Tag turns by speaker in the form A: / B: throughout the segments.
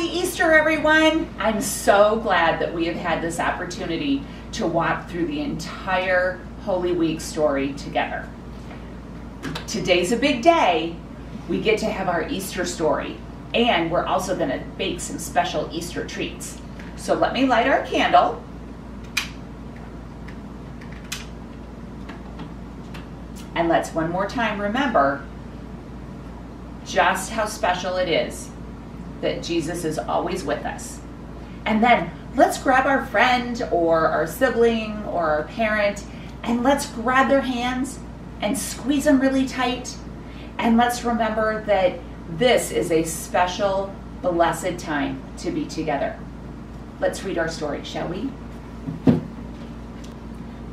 A: Happy Easter, everyone! I'm so glad that we have had this opportunity to walk through the entire Holy Week story together. Today's a big day. We get to have our Easter story, and we're also going to bake some special Easter treats. So let me light our candle. And let's one more time remember just how special it is that Jesus is always with us. And then let's grab our friend or our sibling or our parent and let's grab their hands and squeeze them really tight. And let's remember that this is a special, blessed time to be together. Let's read our story, shall we?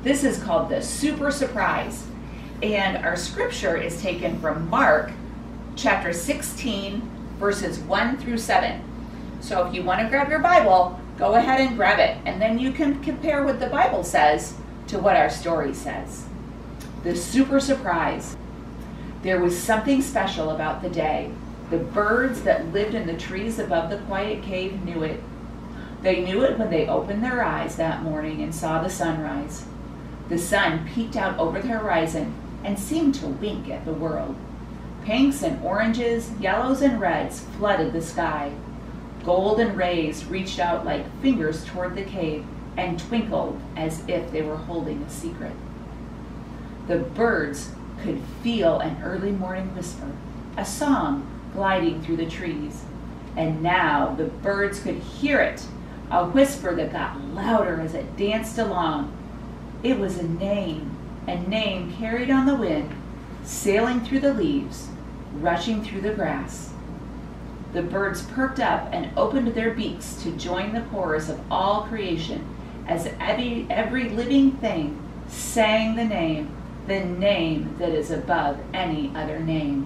A: This is called the Super Surprise. And our scripture is taken from Mark chapter 16, verses 1 through 7. So if you want to grab your Bible, go ahead and grab it. And then you can compare what the Bible says to what our story says. The super surprise. There was something special about the day. The birds that lived in the trees above the quiet cave knew it. They knew it when they opened their eyes that morning and saw the sunrise. The sun peeked out over the horizon and seemed to wink at the world. Pinks and oranges, yellows and reds flooded the sky. Golden rays reached out like fingers toward the cave and twinkled as if they were holding a secret. The birds could feel an early morning whisper, a song gliding through the trees. And now the birds could hear it, a whisper that got louder as it danced along. It was a name, a name carried on the wind, sailing through the leaves, rushing through the grass. The birds perked up and opened their beaks to join the chorus of all creation as every, every living thing sang the name, the name that is above any other name.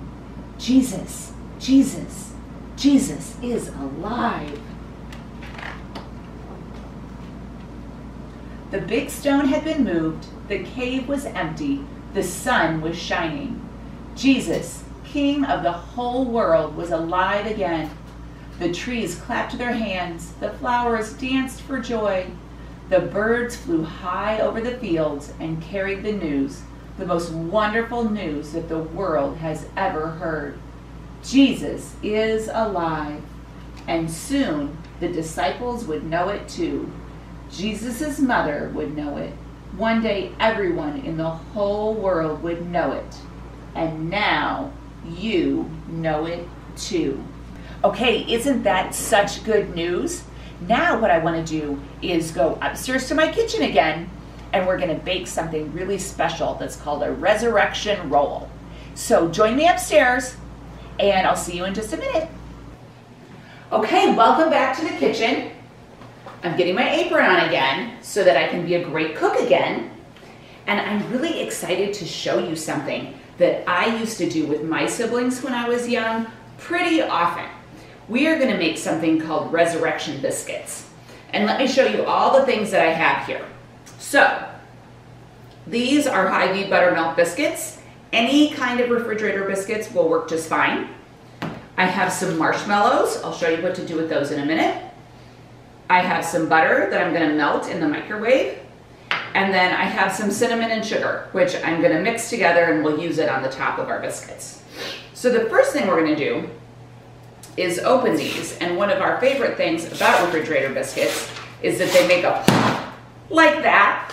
A: Jesus, Jesus, Jesus is alive. The big stone had been moved, the cave was empty, the sun was shining. Jesus, King of the whole world, was alive again. The trees clapped their hands, the flowers danced for joy. The birds flew high over the fields and carried the news, the most wonderful news that the world has ever heard. Jesus is alive. And soon the disciples would know it too. Jesus' mother would know it. One day everyone in the whole world would know it. And now you know it too. Okay, isn't that such good news? Now, what I want to do is go upstairs to my kitchen again, and we're going to bake something really special that's called a resurrection roll. So, join me upstairs, and I'll see you in just a minute. Okay, welcome back to the kitchen. I'm getting my apron on again so that I can be a great cook again. And I'm really excited to show you something that I used to do with my siblings when I was young pretty often. We are gonna make something called resurrection biscuits. And let me show you all the things that I have here. So, these are Hy-Vee buttermilk biscuits. Any kind of refrigerator biscuits will work just fine. I have some marshmallows. I'll show you what to do with those in a minute. I have some butter that I'm gonna melt in the microwave. And then I have some cinnamon and sugar, which I'm gonna mix together and we'll use it on the top of our biscuits. So the first thing we're gonna do is open these. And one of our favorite things about refrigerator biscuits is that they make a pop like that.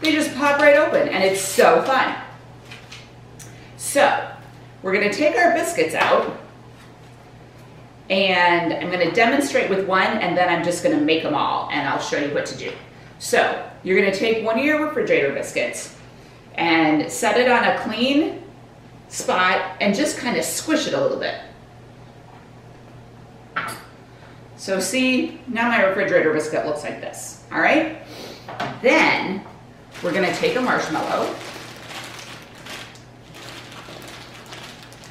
A: They just pop right open and it's so fun. So we're gonna take our biscuits out and I'm gonna demonstrate with one and then I'm just gonna make them all and I'll show you what to do. So you're gonna take one of your refrigerator biscuits and set it on a clean spot and just kind of squish it a little bit. So see, now my refrigerator biscuit looks like this, all right? Then we're gonna take a marshmallow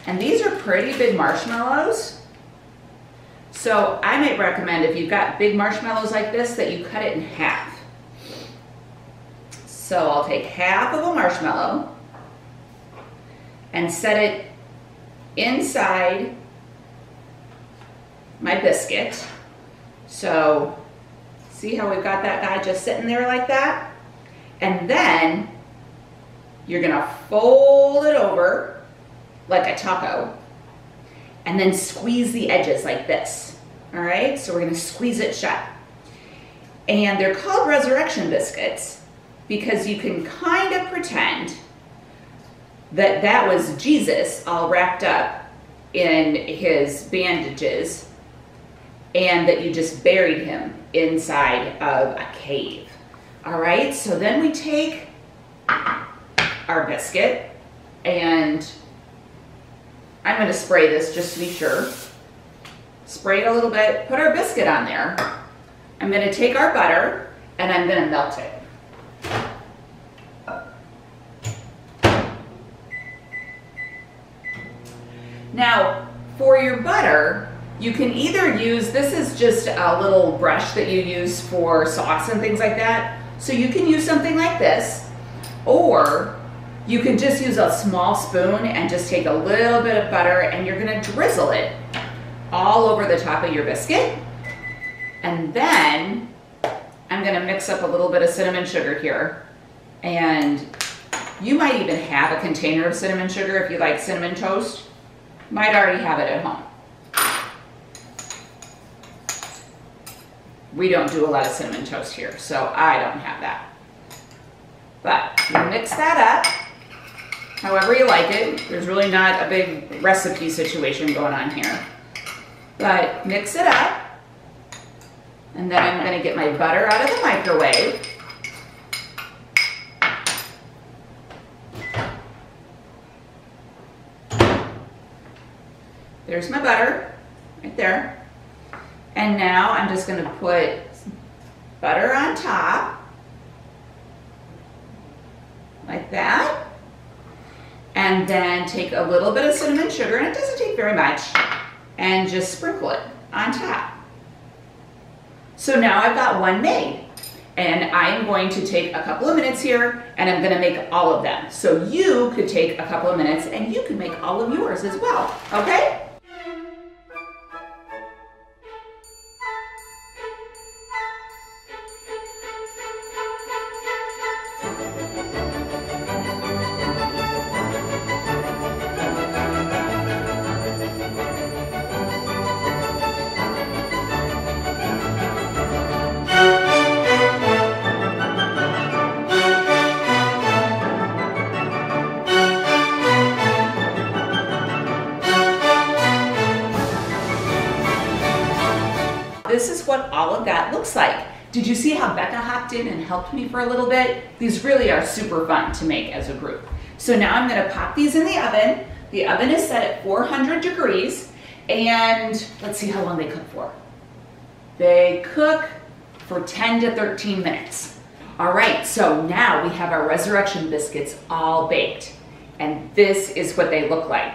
A: and these are pretty big marshmallows. So I might recommend if you've got big marshmallows like this that you cut it in half. So I'll take half of a marshmallow and set it inside my biscuit. So see how we've got that guy just sitting there like that? And then you're gonna fold it over like a taco and then squeeze the edges like this. All right, so we're gonna squeeze it shut. And they're called resurrection biscuits because you can kind of pretend that that was Jesus all wrapped up in his bandages and that you just buried him inside of a cave. All right, so then we take our biscuit and I'm gonna spray this just to be sure. Spray it a little bit, put our biscuit on there. I'm gonna take our butter and I'm gonna melt it. Now, for your butter, you can either use, this is just a little brush that you use for sauce and things like that. So you can use something like this, or you can just use a small spoon and just take a little bit of butter and you're gonna drizzle it all over the top of your biscuit. And then I'm gonna mix up a little bit of cinnamon sugar here. And you might even have a container of cinnamon sugar if you like cinnamon toast. Might already have it at home. We don't do a lot of cinnamon toast here, so I don't have that. But you mix that up however you like it. There's really not a big recipe situation going on here. But mix it up. And then I'm gonna get my butter out of the microwave. There's my butter, right there. And now I'm just gonna put butter on top, like that. And then take a little bit of cinnamon sugar, and it doesn't take very much, and just sprinkle it on top. So now I've got one made. And I am going to take a couple of minutes here and I'm gonna make all of them. So you could take a couple of minutes and you can make all of yours as well, okay? This is what all of that looks like. Did you see how Becca hopped in and helped me for a little bit? These really are super fun to make as a group. So now I'm gonna pop these in the oven. The oven is set at 400 degrees and let's see how long they cook for. They cook for 10 to 13 minutes. All right, so now we have our resurrection biscuits all baked and this is what they look like.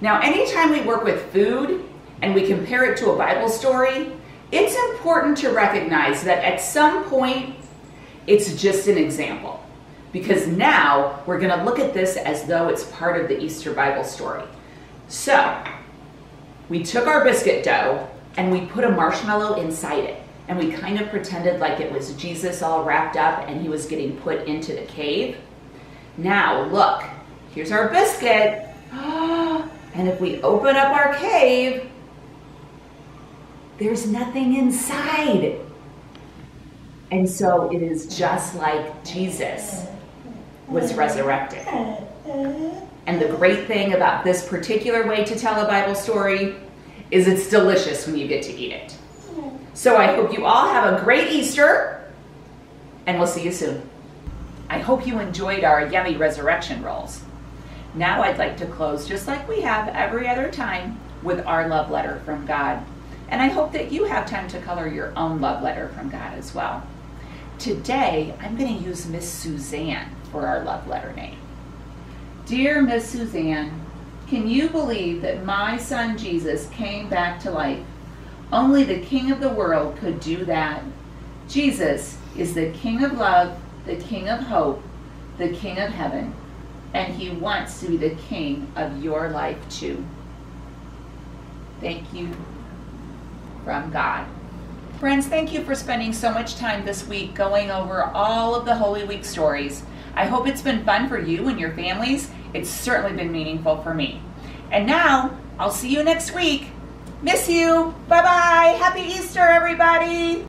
A: Now, anytime we work with food and we compare it to a Bible story, it's important to recognize that at some point, it's just an example. Because now we're going to look at this as though it's part of the Easter Bible story. So, we took our biscuit dough and we put a marshmallow inside it. And we kind of pretended like it was Jesus all wrapped up and he was getting put into the cave. Now, look, here's our biscuit. And if we open up our cave, there's nothing inside. And so it is just like Jesus was resurrected. And the great thing about this particular way to tell a Bible story is it's delicious when you get to eat it. So I hope you all have a great Easter, and we'll see you soon. I hope you enjoyed our yummy resurrection rolls. Now I'd like to close, just like we have every other time, with our love letter from God. And I hope that you have time to color your own love letter from God as well. Today, I'm going to use Miss Suzanne for our love letter name. Dear Miss Suzanne, can you believe that my son Jesus came back to life? Only the King of the world could do that. Jesus is the King of love, the King of hope, the King of heaven, and he wants to be the King of your life too. Thank you from God. Friends, thank you for spending so much time this week going over all of the Holy Week stories. I hope it's been fun for you and your families. It's certainly been meaningful for me. And now, I'll see you next week. Miss you. Bye bye. Happy Easter, everybody.